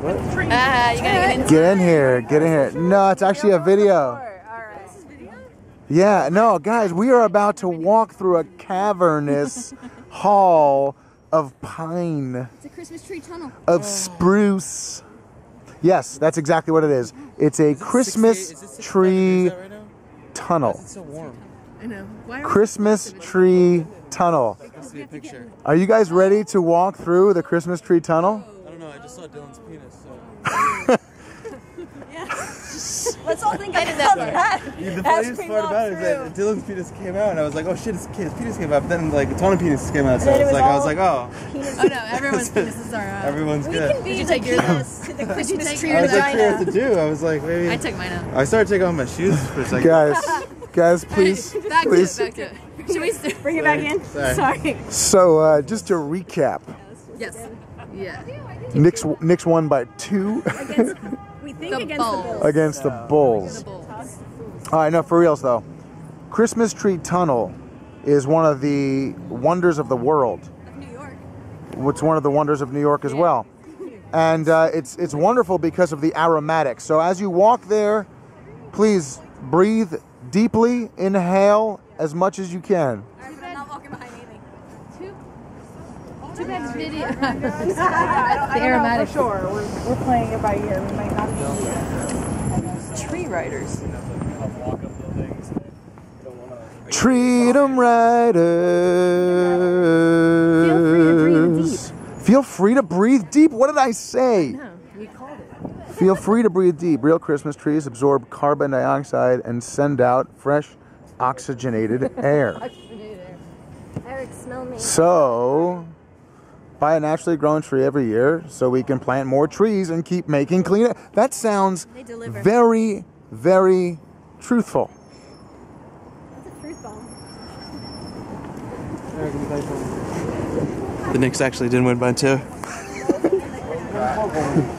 Ah, you gotta get in. Get in here. Get in here. No, it's actually a video. Yeah, no, guys, we are about to walk through a cavernous hall of pine, It's a Christmas tree tunnel. of spruce. Yes, that's exactly what it is. It's a Christmas tree tunnel. It's so warm. I know. Why Christmas tree tunnel. Let's see a picture. Are you guys ready to walk through the Christmas tree tunnel? I don't know. I just saw Dylan's penis. So. yeah. Let's all think Edit about that that. The funniest part walk about it is that Dylan's penis came out, and I was like, "Oh shit, his, his penis came out." But then like a ton of penises came out, so then it was like I was like, "Oh, Oh no, everyone's penises are out. everyone's We good." can be Did you the take yours penis to the Christmas take tree I was like, vagina. curious to do. I was like, maybe. I took mine out. I started taking off my shoes for a second. Guys, guys, please, Back please. to it. Back to it. Should we? Bring it back in. Sorry. Sorry. So, uh, just to recap, yes. Yeah. Knicks, Knicks won by two Against, we think The against Bulls. the Bulls. against the Bulls. Bulls. All right, no, for reals though. Christmas Tree Tunnel is one of the wonders of the world. New York. It's one of the wonders of New York as well. And uh, it's, it's wonderful because of the aromatics. So as you walk there, please breathe deeply, inhale as much as you can. Too bad it's video. I don't, I The aromatic. for sure. We're, we're playing it by ear. We might not be here. Tree riders. Treat 'em riders. Feel free to breathe deep. What did I say? No, you called it. Feel free to breathe deep. Real Christmas trees absorb carbon dioxide and send out fresh, oxygenated air. Eric, smell me. So, buy a naturally grown tree every year so we can plant more trees and keep making cleaner. That sounds very, very truthful. That's a truth bomb. The Knicks actually didn't win by two.